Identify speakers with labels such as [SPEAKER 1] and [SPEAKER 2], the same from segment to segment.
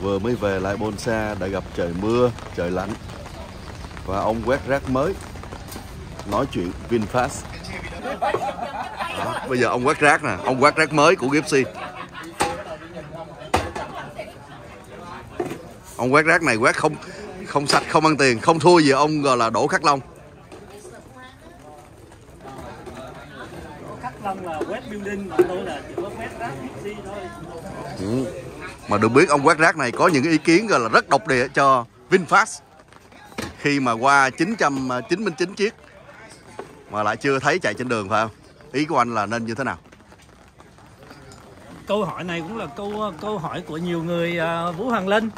[SPEAKER 1] Vừa mới về lại Bonsa đã gặp trời mưa, trời lạnh. Và ông quét rác mới Nói chuyện VinFast. Đó, Bây giờ ông quét rác nè, ông quét rác mới của Gipsy. Ông quét rác này quét không không sạch, không ăn tiền, không thua gì ông gọi là Đỗ Khắc Long.
[SPEAKER 2] Khắc Long là web building mà tôi là chỉ có web rác gì thôi.
[SPEAKER 1] Ừ. Mà được biết ông quét rác này có những ý kiến gọi là rất độc địa cho VinFast khi mà qua 999 chiếc mà lại chưa thấy chạy trên đường phải không? Ý của anh là nên như thế nào?
[SPEAKER 2] câu hỏi này cũng là câu câu hỏi của nhiều người uh, Vũ Hoàng Linh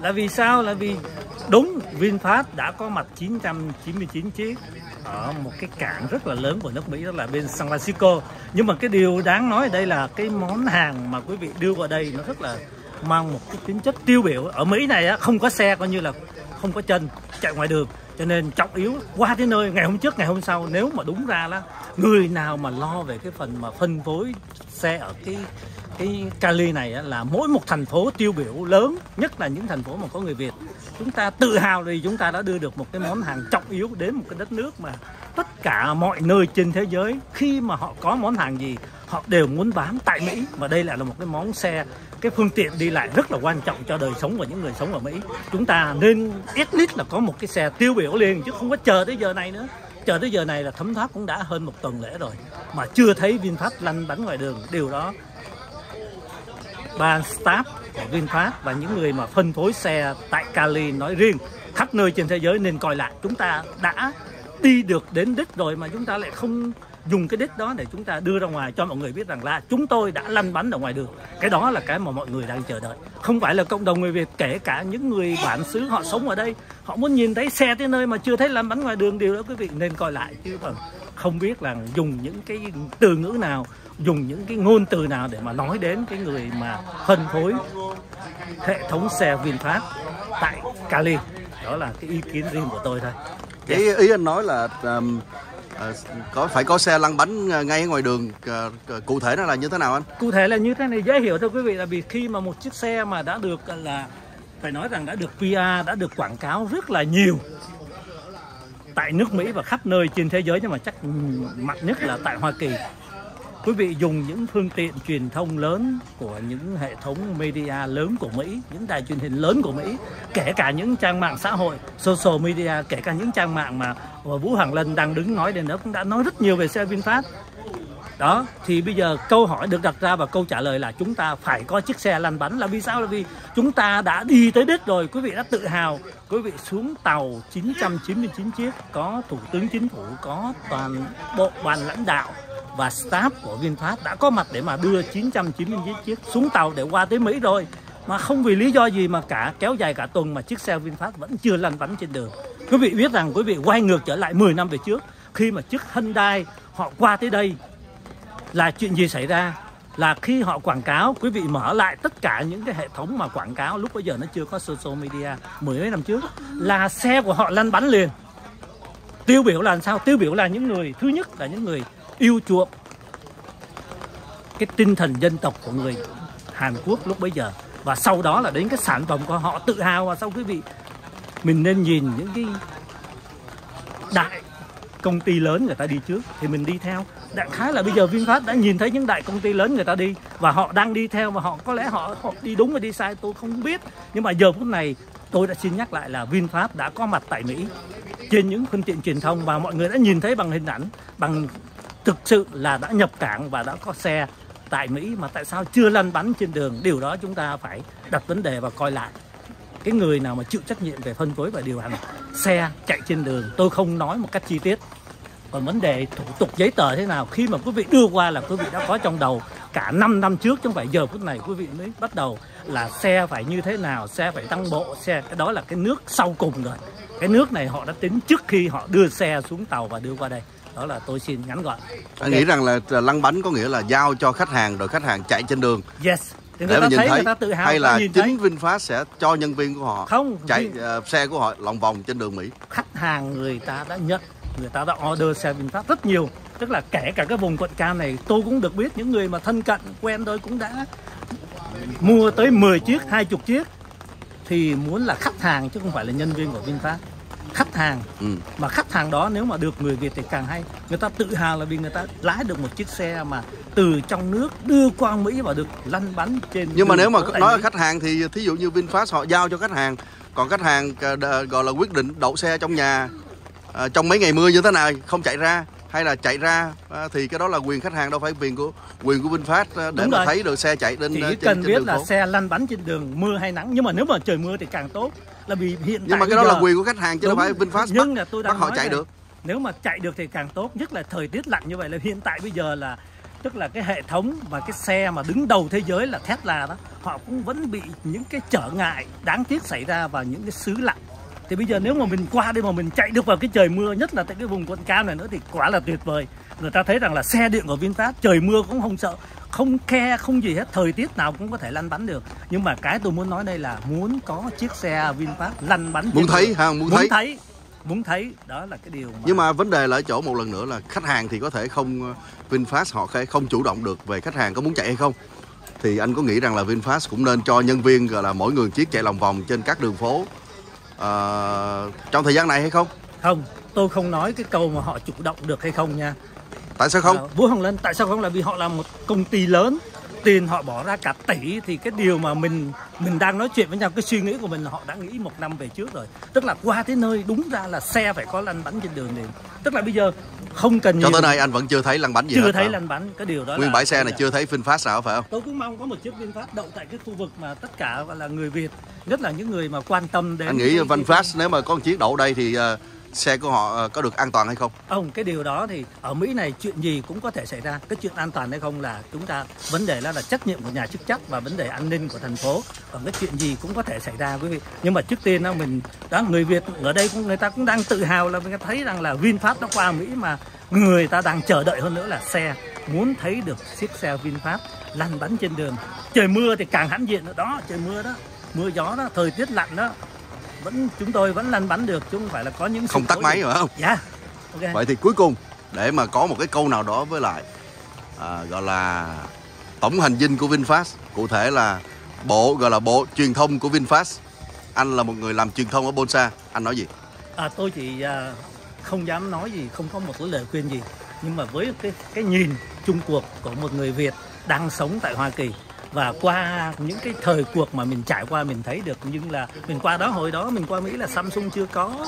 [SPEAKER 2] là vì sao là vì đúng VinFast đã có mặt 999 chiếc ở một cái cảng rất là lớn của nước Mỹ đó là bên San Francisco. Nhưng mà cái điều đáng nói ở đây là cái món hàng mà quý vị đưa vào đây nó rất là mang một cái tính chất tiêu biểu. Ở Mỹ này á, không có xe coi như là không có chân chạy ngoài đường cho nên trọng yếu qua tới nơi ngày hôm trước ngày hôm sau nếu mà đúng ra là người nào mà lo về cái phần mà phân phối xe ở cái cái Cali này là mỗi một thành phố tiêu biểu lớn, nhất là những thành phố mà có người Việt. Chúng ta tự hào vì chúng ta đã đưa được một cái món hàng trọng yếu đến một cái đất nước mà tất cả mọi nơi trên thế giới, khi mà họ có món hàng gì, họ đều muốn bán tại Mỹ. Và đây lại là một cái món xe, cái phương tiện đi lại rất là quan trọng cho đời sống của những người sống ở Mỹ. Chúng ta nên ít nhất là có một cái xe tiêu biểu liền, chứ không có chờ tới giờ này nữa. Chờ tới giờ này là thấm thoát cũng đã hơn một tuần lễ rồi, mà chưa thấy VinFast lăn bánh ngoài đường. Điều đó ban staff của VinFast và những người mà phân phối xe tại Cali nói riêng, khắp nơi trên thế giới nên coi lại chúng ta đã đi được đến đích rồi mà chúng ta lại không dùng cái đích đó để chúng ta đưa ra ngoài. Cho mọi người biết rằng là chúng tôi đã lăn bánh ở ngoài đường. Cái đó là cái mà mọi người đang chờ đợi. Không phải là cộng đồng người Việt, kể cả những người bản xứ họ sống ở đây, họ muốn nhìn thấy xe tới nơi mà chưa thấy lăn bánh ngoài đường, điều đó quý vị nên coi lại. Chứ còn không biết là dùng những cái từ ngữ nào dùng những cái ngôn từ nào để mà nói đến cái người mà phân phối hệ thống xe VinFast tại Cali? Đó là cái ý kiến riêng của tôi thôi.
[SPEAKER 1] Cái ý anh nói là um, à, có phải có xe lăn bánh ngay ở ngoài đường à, cụ thể nó là như thế nào anh?
[SPEAKER 2] cụ thể là như thế này dễ hiểu cho quý vị là vì khi mà một chiếc xe mà đã được là phải nói rằng đã được PR đã được quảng cáo rất là nhiều tại nước Mỹ và khắp nơi trên thế giới nhưng mà chắc mạnh nhất là tại Hoa Kỳ quý vị dùng những phương tiện truyền thông lớn của những hệ thống media lớn của Mỹ, những đài truyền hình lớn của Mỹ, kể cả những trang mạng xã hội, social media, kể cả những trang mạng mà Vũ Hoàng Lân đang đứng nói đến đó cũng đã nói rất nhiều về xe VinFast. Đó, thì bây giờ câu hỏi được đặt ra và câu trả lời là chúng ta phải có chiếc xe lăn bánh là vì sao? Là vì chúng ta đã đi tới đích rồi, quý vị đã tự hào. Quý vị xuống tàu 999 chiếc, có Thủ tướng Chính phủ, có toàn bộ ban lãnh đạo và staff của VinFast đã có mặt để mà đưa 999 chiếc xuống tàu để qua tới Mỹ rồi mà không vì lý do gì mà cả kéo dài cả tuần mà chiếc xe VinFast vẫn chưa lăn bánh trên đường. Quý vị biết rằng quý vị quay ngược trở lại 10 năm về trước khi mà chiếc Hyundai họ qua tới đây là chuyện gì xảy ra? Là khi họ quảng cáo, quý vị mở lại tất cả những cái hệ thống mà quảng cáo lúc bây giờ nó chưa có social media mười mấy năm trước là xe của họ lăn bánh liền. Tiêu biểu là làm sao? Tiêu biểu là những người thứ nhất là những người yêu chuộng cái tinh thần dân tộc của người Hàn Quốc lúc bấy giờ. Và sau đó là đến cái sản phẩm của họ tự hào. Và sau quý vị mình nên nhìn những cái đại công ty lớn người ta đi trước thì mình đi theo. Đại khái là bây giờ VinFast đã nhìn thấy những đại công ty lớn người ta đi và họ đang đi theo và họ có lẽ họ, họ đi đúng hay đi sai tôi không biết. Nhưng mà giờ phút này tôi đã xin nhắc lại là VinFast đã có mặt tại Mỹ. Trên những phương tiện truyền thông và mọi người đã nhìn thấy bằng hình ảnh bằng thực sự là đã nhập cảng và đã có xe tại Mỹ mà tại sao chưa lăn bánh trên đường? Điều đó chúng ta phải đặt vấn đề và coi lại. Cái người nào mà chịu trách nhiệm về phân phối và điều hành xe chạy trên đường, tôi không nói một cách chi tiết. Còn vấn đề thủ tục giấy tờ thế nào, khi mà quý vị đưa qua là quý vị đã có trong đầu cả 5 năm trước, chứ không phải giờ phút này quý vị mới bắt đầu là xe phải như thế nào, xe phải tăng bộ, xe, cái đó là cái nước sau cùng rồi. Cái nước này họ đã tính trước khi họ đưa xe xuống tàu và đưa qua đây đó là tôi xin ngắn gọn.
[SPEAKER 1] Anh nghĩ rằng là lăn bánh có nghĩa là giao cho khách hàng rồi khách hàng chạy trên đường.
[SPEAKER 2] Yes.
[SPEAKER 1] Để
[SPEAKER 2] người
[SPEAKER 1] mà
[SPEAKER 2] ta
[SPEAKER 1] nhìn
[SPEAKER 2] thấy
[SPEAKER 1] thấy
[SPEAKER 2] người ta tự hào
[SPEAKER 1] hay là chính
[SPEAKER 2] thấy.
[SPEAKER 1] VinFast sẽ cho nhân viên của họ
[SPEAKER 2] Không,
[SPEAKER 1] chạy ờ, xe của họ lòng vòng trên đường Mỹ.
[SPEAKER 2] Khách hàng người ta đã nhận người ta đã order xe VinFast rất nhiều. Tức là kể cả cái vùng quận cam này tôi cũng được biết những người mà thân cận quen tôi cũng đã mua tới 10 chiếc 20 chiếc. Thì muốn là khách hàng chứ không phải là nhân viên của VinFast khách hàng.
[SPEAKER 1] Ừ.
[SPEAKER 2] mà khách hàng đó nếu mà được người Việt thì càng hay. Người ta tự hào là vì người ta lái được một chiếc xe mà từ trong nước đưa qua Mỹ và được lăn bánh trên
[SPEAKER 1] nhưng mà nếu mà nói là khách hàng thì thí dụ như VinFast họ giao cho khách hàng còn khách hàng ờ, gọi là quyết định đậu xe trong nhà ờ, trong mấy ngày mưa như thế này không chạy ra hay là chạy ra ờ, thì cái đó là quyền khách hàng đâu phải quyền của quyền của VinFast ờ, để
[SPEAKER 2] Đúng
[SPEAKER 1] mà
[SPEAKER 2] rồi.
[SPEAKER 1] thấy được xe chạy lên
[SPEAKER 2] chỉ
[SPEAKER 1] ờ, trên,
[SPEAKER 2] cần
[SPEAKER 1] trên
[SPEAKER 2] biết
[SPEAKER 1] đường
[SPEAKER 2] là
[SPEAKER 1] phố.
[SPEAKER 2] xe lăn bánh trên đường mưa hay nắng. Nhưng mà nếu mà trời mưa thì càng tốt. Là vì hiện
[SPEAKER 1] nhưng mà
[SPEAKER 2] tại
[SPEAKER 1] cái đó
[SPEAKER 2] bây
[SPEAKER 1] là
[SPEAKER 2] giờ-
[SPEAKER 1] quyền của khách hàng chứ đâu
[SPEAKER 2] Đúng,
[SPEAKER 1] phải VinFast
[SPEAKER 2] nhưng
[SPEAKER 1] bắt,
[SPEAKER 2] là tôi
[SPEAKER 1] bắt
[SPEAKER 2] đang
[SPEAKER 1] họ
[SPEAKER 2] nói
[SPEAKER 1] chạy
[SPEAKER 2] này,
[SPEAKER 1] được.
[SPEAKER 2] nếu mà chạy được thì càng tốt nhất là thời tiết lạnh như vậy là hiện tại bây giờ là tức là cái hệ thống và cái xe mà đứng đầu thế giới là Tesla đó họ cũng vẫn bị những cái trở ngại đáng tiếc xảy ra vào những cái xứ lạnh thì bây giờ nếu mà mình qua đây mà mình chạy được vào cái trời mưa nhất là tại cái vùng quận cam này nữa thì quả là tuyệt vời. Người ta thấy rằng là xe điện của VinFast trời mưa cũng không sợ không khe không gì hết thời tiết nào cũng có thể lăn bánh được. Nhưng mà cái tôi muốn nói đây là muốn có chiếc xe VinFast lăn bánh
[SPEAKER 1] muốn thấy ha muốn
[SPEAKER 2] muốn
[SPEAKER 1] thấy.
[SPEAKER 2] thấy muốn thấy đó là cái điều mà
[SPEAKER 1] nhưng mà vấn đề là ở chỗ một lần nữa là khách hàng thì có thể không ờ, VinFast họ không chủ động được về khách hàng có muốn chạy hay không. Thì anh có nghĩ rằng là VinFast cũng nên cho nhân viên gọi là mỗi người chiếc chạy lòng vòng trên các đường phố ờ, trong thời gian này hay không?
[SPEAKER 2] Không tôi không nói cái câu mà họ chủ động được hay không nha.
[SPEAKER 1] Tại sao không?
[SPEAKER 2] À, Vũ Hồng Lân tại sao không? Là vì họ là một công ty lớn tiền họ bỏ ra cả tỷ thì cái điều mà mình mình đang nói chuyện với nhau cái suy nghĩ của mình là họ đã nghĩ một năm về trước rồi. Tức là qua tới nơi đúng ra là xe phải có lăn bánh trên đường liền. Tức là bây giờ không cần
[SPEAKER 1] cho
[SPEAKER 2] nhiều
[SPEAKER 1] tới nay anh vẫn chưa thấy lăn bánh gì
[SPEAKER 2] chưa
[SPEAKER 1] hết
[SPEAKER 2] thấy
[SPEAKER 1] không?
[SPEAKER 2] lăn bánh cái điều đó
[SPEAKER 1] nguyên
[SPEAKER 2] là-
[SPEAKER 1] bãi xe này
[SPEAKER 2] là-
[SPEAKER 1] chưa thấy VinFast nào phải không
[SPEAKER 2] tôi cũng mong có một chiếc VinFast đậu tại cái khu vực mà tất cả gọi là người Việt nhất là những người mà quan tâm đến
[SPEAKER 1] anh nghĩ VinFast nếu mà có một chiếc đậu đây thì ờ, xe của họ ờ, có được an toàn hay không
[SPEAKER 2] Ông cái điều đó thì ở Mỹ này chuyện gì cũng có thể xảy ra. Cái chuyện an toàn hay không là chúng ta vấn đề đó là trách nhiệm của nhà chức trách và vấn đề an ninh của thành phố. Còn cái chuyện gì cũng có thể xảy ra quý vị. Nhưng mà trước tiên đó mình đó người Việt ở đây cũng người ta cũng đang tự hào là người ta thấy rằng là VinFast nó qua Mỹ mà người ta đang chờ đợi hơn nữa là xe muốn thấy được chiếc xe VinFast lăn bánh trên đường. Trời mưa thì càng hãnh diện nữa đó, trời mưa đó, mưa gió đó, thời tiết lạnh đó vẫn chúng tôi vẫn lăn bánh được chứ không phải là có những
[SPEAKER 1] không tắt máy phải không
[SPEAKER 2] Dạ. Ok.
[SPEAKER 1] vậy thì cuối cùng để mà có một cái câu nào đó với lại à, gọi là tổng hành dinh của VinFast cụ thể là bộ gọi là bộ truyền thông của VinFast anh là một người làm truyền thông ở Bonsa anh nói gì
[SPEAKER 2] À, tôi chỉ à, không dám nói gì, không có một cái lời khuyên gì. Nhưng mà với cái cái nhìn chung cuộc của một người Việt đang sống tại Hoa Kỳ và qua những cái thời cuộc mà mình trải qua mình thấy được nhưng là mình qua đó hồi đó mình qua Mỹ là Samsung chưa có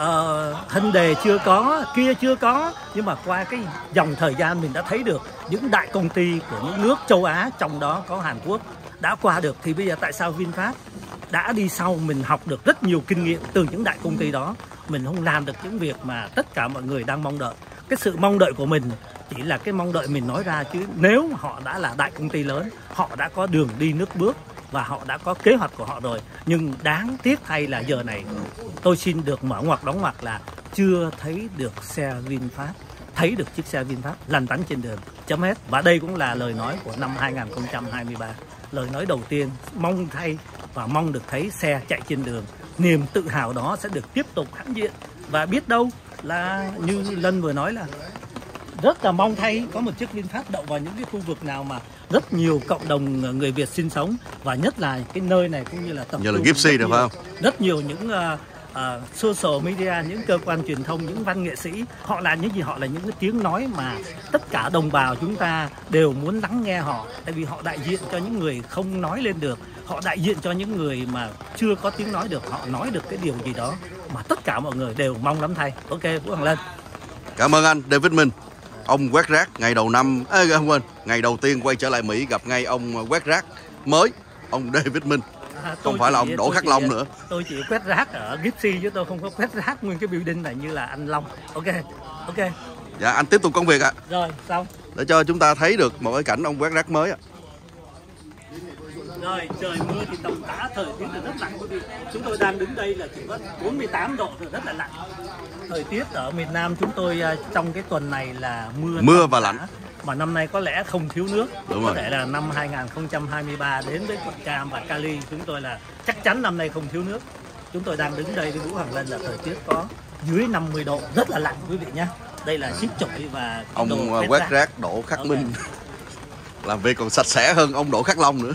[SPEAKER 2] ờ, uh, đề chưa có kia chưa có. Nhưng mà qua cái dòng thời gian mình đã thấy được những đại công ty của những nước châu Á trong đó có Hàn Quốc đã qua được. Thì bây giờ tại sao VinFast đã đi sau? Mình học được rất nhiều kinh nghiệm từ những đại công ty đó. Mình không làm được những việc mà tất cả mọi người đang mong đợi cái sự mong đợi của mình chỉ là cái mong đợi mình nói ra chứ nếu mà họ đã là đại công ty lớn, họ đã có đường đi nước bước và họ đã có kế hoạch của họ rồi. Nhưng đáng tiếc thay là giờ này, tôi xin được mở ngoặc đóng ngoặc là chưa thấy được xe VinFast, thấy được chiếc xe VinFast lăn bánh trên đường, chấm hết. Và đây cũng là lời nói của năm 2023 lời nói đầu tiên, mong thay và mong được thấy xe chạy trên đường. Niềm tự hào đó sẽ được tiếp tục hãnh diện. Và biết đâu là như Lân vừa nói là rất là mong thay có một chiếc VinFast đậu vào những cái khu vực nào mà rất nhiều cộng đồng người Việt sinh sống và nhất là cái nơi này cũng như là tập
[SPEAKER 1] Như là Gipsy được không?
[SPEAKER 2] rất nhiều những ờ, ờ, social media những cơ quan truyền thông những văn nghệ sĩ. Họ là những gì? Họ là những cái tiếng nói mà tất cả đồng bào chúng ta đều muốn lắng nghe họ. Tại vì họ đại diện cho những người không nói lên được. Họ đại diện cho những người mà chưa có tiếng nói được. Họ nói được cái điều gì đó mà tất cả mọi người đều mong lắm thay ok vũ hoàng lên
[SPEAKER 1] cảm ơn anh David Minh ông quét rác ngày đầu năm à, không quên ngày đầu tiên quay trở lại Mỹ gặp ngay ông quét rác mới ông David Minh
[SPEAKER 2] À,
[SPEAKER 1] Không phải là ông Đỗ Khắc Long nữa.
[SPEAKER 2] Tôi chỉ quét rác ở Gipsy chứ tôi không có quét rác nguyên cái building này như là anh Long. Ok, ok.
[SPEAKER 1] dạ anh tiếp tục công việc ạ
[SPEAKER 2] Rồi, xong.
[SPEAKER 1] để cho chúng ta thấy được một cái cảnh ông quét rác mới ạ
[SPEAKER 2] Rồi, trời mưa thì tầm tã thời tiết là rất lạnh quý vị. Chúng tôi đang đứng đây là chỉ có 48 độ rồi rất là lạnh. Thời tiết ở miền Nam chúng tôi à, trong cái tuần này là mưa
[SPEAKER 1] Mưa và lạnh.
[SPEAKER 2] Mà năm nay có lẽ không thiếu nước.
[SPEAKER 1] Đúng
[SPEAKER 2] có
[SPEAKER 1] rồi.
[SPEAKER 2] thể là năm 2023 đến với quận Cam và Cali chúng tôi là chắc chắn năm nay không thiếu nước. Chúng tôi đang đứng đây với Vũ Hoàng Lân là thời tiết có dưới 50 độ rất là lạnh quý vị nhé. Đây là chiếc chổi và
[SPEAKER 1] ông uh, quét rác Đỗ Khắc
[SPEAKER 2] Ok.
[SPEAKER 1] Minh làm việc còn sạch sẽ hơn ông Đỗ Khắc Long nữa